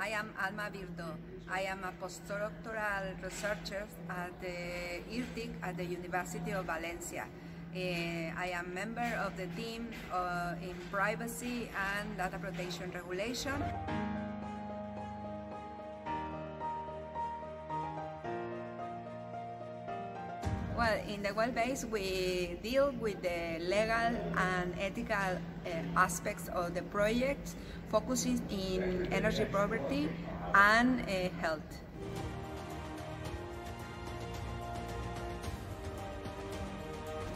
I am Alma Virto. I am a postdoctoral researcher at the IRTIC at the University of Valencia. Uh, I am member of the team uh, in privacy and data protection regulation. Well, in the WELLBASED, we deal with the legal and ethical uh, aspects of the project, focusing in energy poverty and uh, health.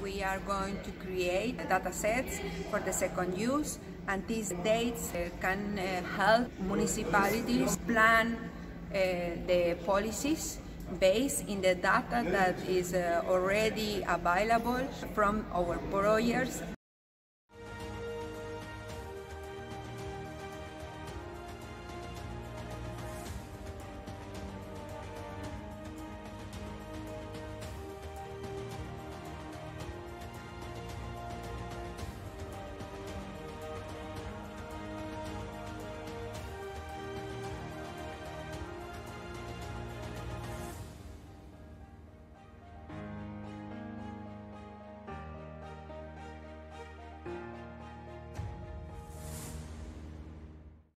We are going to create data sets for the second use and these dates uh, can uh, help municipalities plan uh, the policies based in the data that is uh, already available from our projects